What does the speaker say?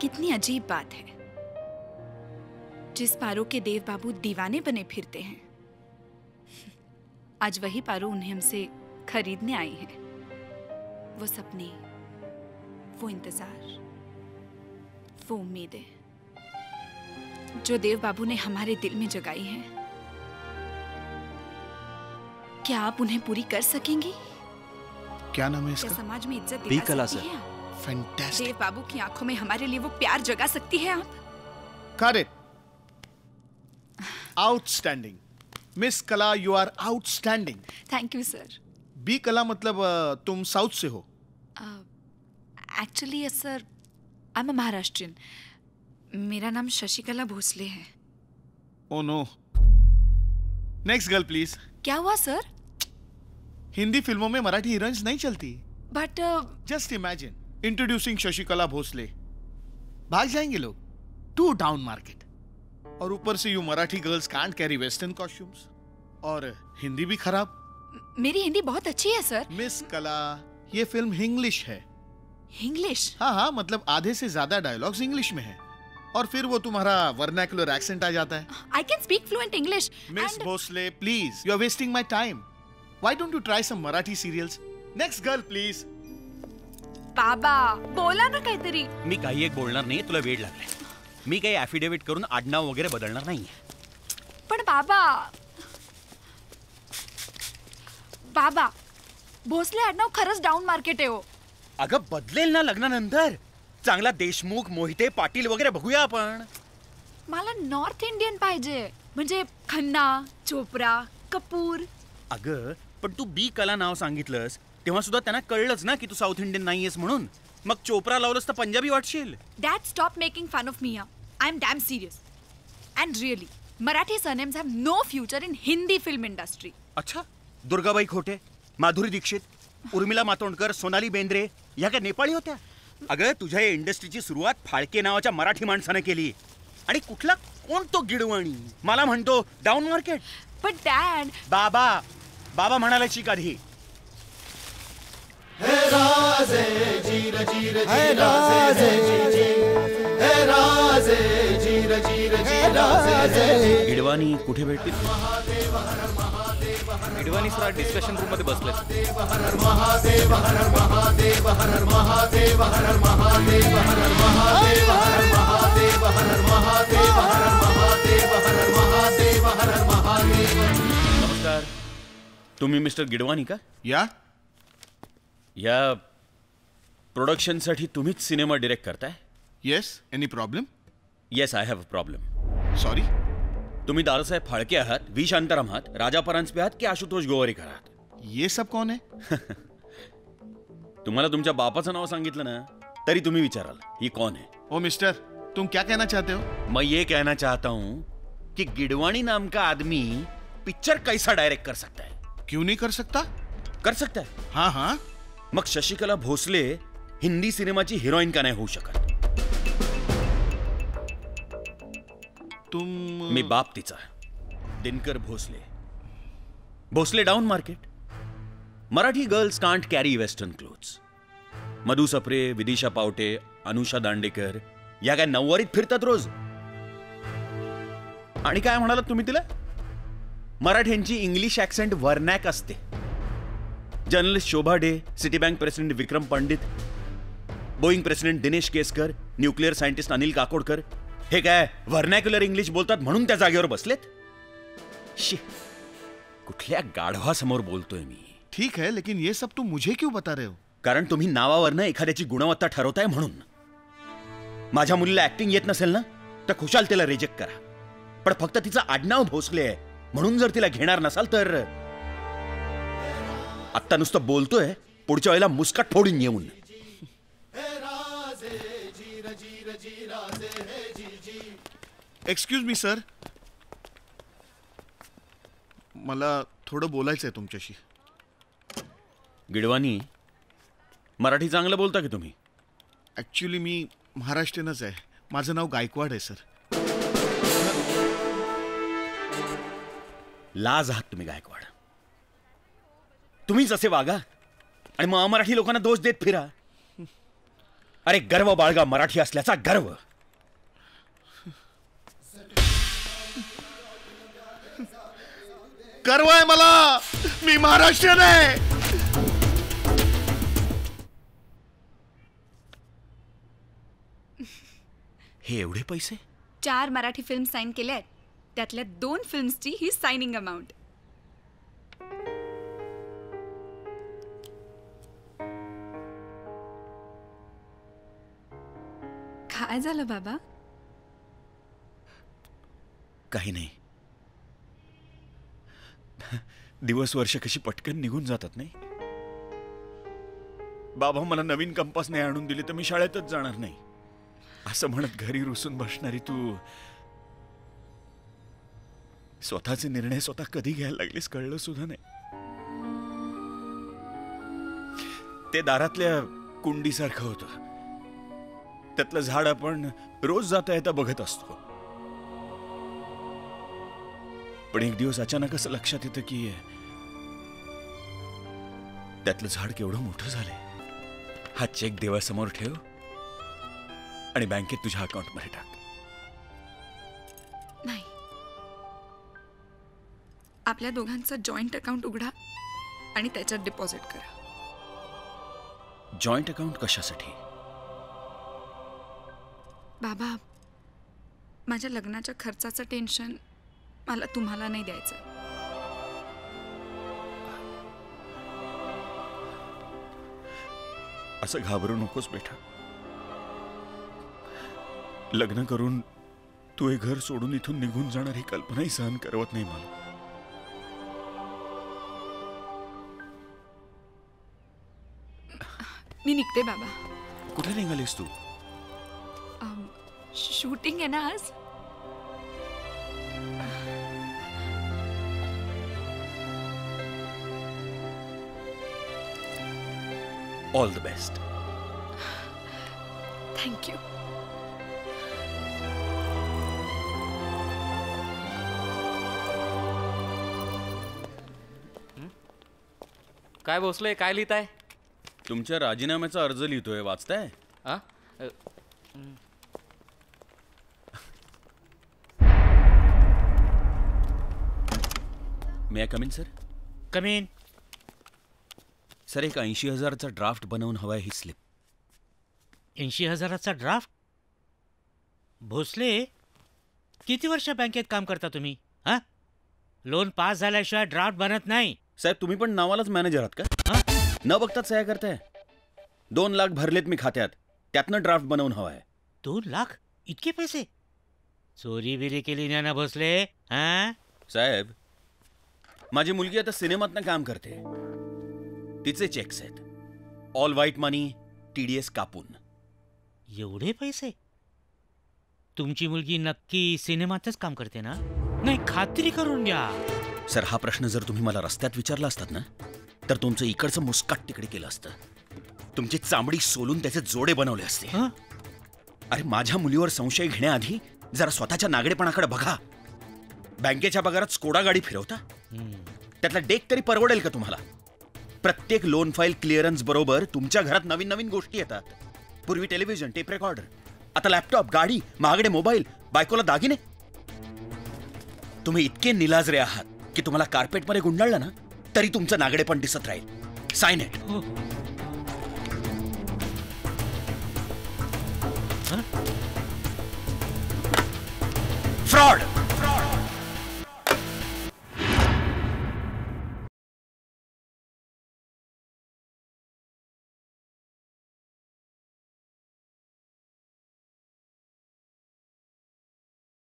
कितनी अजीब बात है। जिस पारो के देव बाबू दीवाने बने फिरते हैं आज वही पारो उन्हें हमसे खरीदने आई है। वो सपने वो इंतज़ार वो उम्मीदें जो देव बाबू ने हमारे दिल में जगाई हैं। क्या आप उन्हें पूरी कर सकेंगी? क्या नाम है क्या इसका समाज में इज़्ज़त बी दिला कला, सकती सर। फैंटास्टिक देव बाबू की आँखों में हमारे लिए वो प्यार जगा सकती है आप? Correct outstanding miss Kala you are outstanding thank you sir B Kala मतलब तुम साउथ से हो. Actually sir I am Maharashtrian मेरा नाम शशिकला भोसले है. Oh no next girl please क्या हुआ सर हिंदी फ़िल्मों में मराठी हीरोइंस नहीं चलती. But just imagine introducing Shashikala Bhosale भाग जाएँगे लोग। टू डाउन मार्केट और ऊपर से you Marathi girls can't carry western costumes और हिंदी भी खराब। मेरी हिंदी बहुत अच्छी है सर। मिस कला ये फ़िल्म इंग्लिश है। इंग्लिश हाँ हाँ मतलब आधे से ज़्यादा डायलॉग्स इंग्लिश में है। और फिर वो तुम्हारा वर्नैकुलर एक्सेंट आ जाता है। I can speak fluent English miss Bhosale please you are wasting my time why don't you try some Marathi serials next girl please बाबा बोला ना काहीतरी. मी काही एक बोलणार नाही तुला वेळ लागलाय. मी काही ऍफिडेव्हिट करून आडनाव वगैरे बदलणार नाहीये. पण बाबा बाबा भोसले आडनाव खरंच डाऊन मार्केट आहे हो. अगं बदलेल ना लग्नानंतर. चांगला देशमुख मोहिते पाटील वगैरे बघूया आपण. मला नॉर्थ इंडियन पाहिजे. म्हणजे खन्ना चोप्रा कपूर. अगं पण तू बी कला नाव सांगितलंस. तेव्हा सुद्धा त्यांना कळलंच ना की तू साऊथ इंडियन नाहीयेस म्हणून. मग चोप्रा लावलंस तर Punjabi वाटशील. Dad, stop making fun of me here. I'm damn serious. And really, Marathi surnames have no future in Hindi film industry. अच्छा दुर्गाबाई खोटे माधुरी दीक्षित उर्मिला मातोंडकर सोनाली बेंद्रे या काय नेपाळी होत्या? अगं तुझ्या या इंडस्ट्रीची सुरुवात फाळके नावाच्या मराठी माणसाने केली. आणि कुठला कोण तो गिडवणी? मला म्हणतो डाऊन मार्केट But dad, बाबा बाबा म्हणाला शिक आधी. राजे जीर जीर है राजे है कुठे भेटतील गिडवाणी सर डिस्कशन रूम मध्ये बसले महादेव हर महादेव हर महादेव हर महादेव हर महादेव हर महादेव हर महादेव हर महादेव हर महादेव हर महादेव नमस्कार तुम्ही मिस्टर गिडवाणी का या या प्रोडक्शनसाठी तुम्हीच सिनेमा डिरेक्ट करताय? Yes any problem yes I have a problem sorry तुम्ही दादासाहेब फाळके आहात व्ही शांताराम आहात राजा परांजपे आहात की आशुतोष गोवारीकर आहात? ये सब कौन है? तुम्हाला तुमच्या बापाचं नाव सांगितलं ना तरी तुम्ही विचाराल ही कौन है? ओ मिस्टर तुम क्या कहना चाहते हो? मैं ये कहना चाहता हूँ कि गिडवाणी नाम का आदमी पिक्चर कैसा डायरेक्ट कर सकता है? क्यों नहीं कर सकता? कर सकता है। हाँ हाँ। मग शशिकला भोसले हिंदी सिनेमाची हिरोईन का नाही होऊ शकत? तुम मी बाप तिचा Dinkar Bhosale. Bhosale down market. Marathi girls can't carry western clothes. Madhu Sapre Vidisha Pawte Anusha Dandekar या काय नऊवारीत फिरतात रोज? आणि काय म्हणालात तुम्ही तिला? मराठ्यांची इंग्लिश ऍक्सेंट वर्नॅक असते. Journalist Shobha De Citibank president Vikram Pandit Boeing president Dinesh Keskar nuclear scientist Anil Kakodkar हे काय व्हर्नॅक्युलर इंग्लिश बोलतात म्हणून त्या जागेवर बसलेत? शी कुठल्या गाढवासमोर बोलतोय मी. ठीक है लेकिन ये सब तुम मुझे क्यों बता रहे हो? कारण तुम्ही नावावरनं एखाद्याची गुणवत्ता ठरवताय म्हणून. माझ्या मुलीला ऍक्टिंग येत नसेल ना तर खुशाल तिला रिजेक्ट करा. पण फक्त तिचं आडनाव भोसले आहे. म्हणून जर तिला घेणार नसाल तर आत्ता नुसतं बोलतोय पुढच्या वेळेला मुस्काट फोडून येऊन. एक्सक्यूज मी सर मला थोडं बोलायचं आहे तुमच्याशी. गिडवानी मराठी चांगलं बोलता की तुम्ही? ॲक्च्युली मी महाराष्ट्रीयनच आहे. माझं नाव गायकवाड आहे सर लाज आहात तुम्ही गायकवाड. तुम्हीच असे वागा. आणि मग अमराठी लोकांना दोष देत फिरा. अरे गर्व बाळगा मराठी असल्याचा गर्व. गर्व आहे मला. मी महाराष्ट्रीयन आहे. हे एवढे पैसे? चार मराठी फिल्म साईन केल्या आहेत त्यातल्या दोन फिल्म्सची ही सायनिंग अमाऊंट काय झालं बाबा. काही नाही. दिवस वर्ष कशी पटकन निघून जातात नाही? बाबा मला नवीन कंपास नाही आणून दिली तर मी शाळेतच जाणार नाही. असं म्हणत घरी रुसून बसणारी तू स्वतःचे निर्णय स्वतः कधी घ्यायला लागलीस कळलं सुद्धा नाही. ते दारातल्या कुंडीसारखं होतं. त्यातलं झाड आपण रोज जाता येता बघत असतो. पण एक दिवस अचानक असं लक्षात येतं की त्यातलं झाड केवढं मोठं झालंय. हा चेक देवासमोर ठेव आणि बँकेत तुझ्या अकाउंटमध्ये टाक. नाही. आपल्या दोघांचं जॉईंट अकाउंट उघडा आणि त्याच्यात डिपॉझिट करा. जॉईंट अकाउंट कशासाठी? बाबा माझ्या लग्नाच्या खर्चाचं टेन्शन मला तुम्हाला नाही द्यायचं असं घाबरू नकोस बेटा. लग्न करून तू हे घर सोडून इथून निघून जाणार ही कल्पनाही सहन करवत नाही मला. मी निघते बाबा. कुठे निघालीस तू? शूटिंग आहे ना आज? ऑल द बेस्ट थँक्यू काय भोसले काय लिहिताय? तुमच्या राजीनाम्याचा अर्ज लिहितोय वाचताय? आ? अ, may I come in sir कमीन sir एक ऐंशी हजारचा ड्राफ्ट बनवून हवाय ही स्लिप ऐंशी हजाराचा ड्राफ्ट भोसले किती वर्ष बँकेत काम करता तुम्ही हा? लोन पास झाल्याशिवाय ड्राफ्ट बनत नाही. साहेब तुम्ही पण नावालाच मॅनेजर आहात का? हा? न बघताच सह्या करताय. दोन लाख भरलेत मी खात्यात. त्यातनं ड्राफ्ट बनवून हवाय दोन लाख? इतके पैसे? चोरी बिरी केली ना भोसले हा? साहेब माझी मुलगी आता सिनेमातनं काम करते. तिचे चेक्स आहेत. ऑल व्हाईट मनी टीडीएस कापून. एवढे पैसे? तुमची मुलगी नक्की सिनेमातच काम करते ना? नाही खात्री करून घ्या. सर हा प्रश्न जर तुम्ही मला रस्त्यात विचारला असतात ना तर तुमचं इकडचं मुस्काट तिकडे केलं असतं. तुमची चांबडी सोलून त्याचे जोडे बनवले असते? अरे माझ्या मुलीवर संशय घेण्याआधी जरा स्वतःच्या नागडेपणाकडे बघा. बँकेच्या पगारात स्कोडा गाडी फिरवता. त्यातला डेक तरी परवडेल का तुम्हाला? प्रत्येक लोन फाईल क्लिअरन्स बरोबर तुमच्या घरात नवीन नवीन गोष्टी येतात. पूर्वी टेलिव्हिजन टेप रेकॉर्डर आता लॅपटॉप गाडी महागडे मोबाईल बायकोला दागिने. तुम्ही इतके निलाजरे आहात की तुम्हाला कार्पेटमध्ये गुंडाळलं ना तरी तुमचं नागडे पण दिसत राहील. हो. फ्रॉड